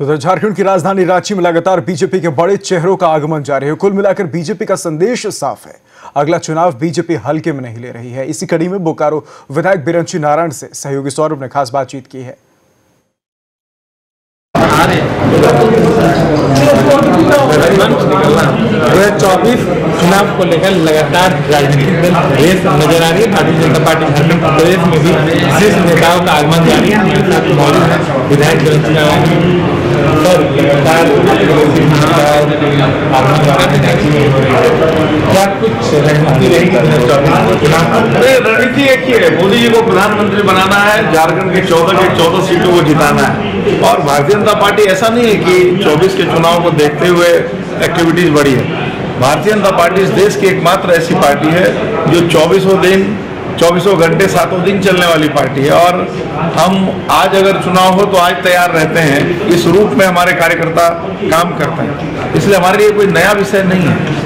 तो उधर झारखंड की राजधानी रांची में लगातार बीजेपी के बड़े चेहरों का आगमन जारी है। कुल मिलाकर बीजेपी का संदेश साफ़ है। अगला चुनाव बीजेपी हल्के में नहीं ले रही है। इसी कड़ी में बोकारो विधायक बिरंची नारायण से सहयोगी सौरभ ने खास बातचीत की है। चौबीस चुनाव को लेकर लगातार राजनीतिक दल रेस नज़र आ रही है। भारतीय जनता पार्टी झारखंड प्रदेश में भी शीर्ष नेताओं का आगमन जारी है। विधायक नारायण। है हो है क्या कुछ रणनीति रणनीति एक ही है मोदी जी को प्रधानमंत्री बनाना है झारखंड के चौदह के चौदह सीटों को जिताना है और भारतीय जनता पार्टी ऐसा नहीं है कि 24 के चुनाव को देखते हुए एक्टिविटीज़ बढ़ी है भारतीय जनता पार्टी इस देश की एकमात्र ऐसी पार्टी है जो चौबीसों दिन चौबीसों घंटे सातों दिन चलने वाली पार्टी है। और हम आज अगर चुनाव हो तो आज तैयार रहते हैं। इस रूप में हमारे कार्यकर्ता काम करते हैं। इसलिए हमारे लिए कोई नया विषय नहीं है।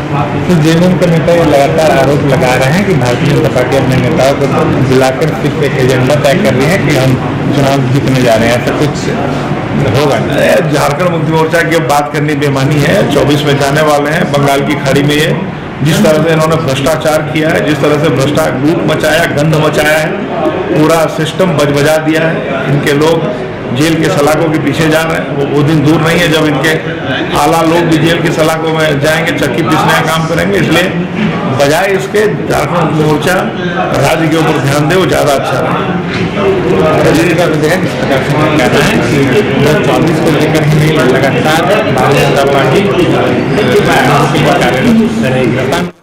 तो जेएमएम के नेता ये लगातार आरोप लगा रहे हैं कि भारतीय जनता पार्टी अपने नेताओं को बुलाकर सिर्फ़ एक एजेंडा तय कर रही है कि हम चुनाव जीतने जा रहे हैं। ऐसा कुछ होगा झारखंड मुक्ति मोर्चा की बात करनी बेमानी है। 24 में जाने वाले हैं। बंगाल की खाड़ी में ये जिस तरह से इन्होंने भ्रष्टाचार किया है, जिस तरह से भ्रष्टा, लूट मचाया गंध मचाया है, पूरा सिस्टम बज बजा दिया है। इनके लोग जेल के सलाखों के पीछे जा रहे हैं। वो वो दिन दूर नहीं है जब इनके आला लोग भी जेल के सलाखों में जाएँगे, चक्की पीसने का काम करेंगे। इसलिए बजाय इसके झारखंड मोर्चा राज्य के ऊपर ध्यान दे, वो ज़्यादा अच्छा रहे है दो हज़ार चौबीस को लेकर लगातार भारतीय जनता पार्टी Disculpen.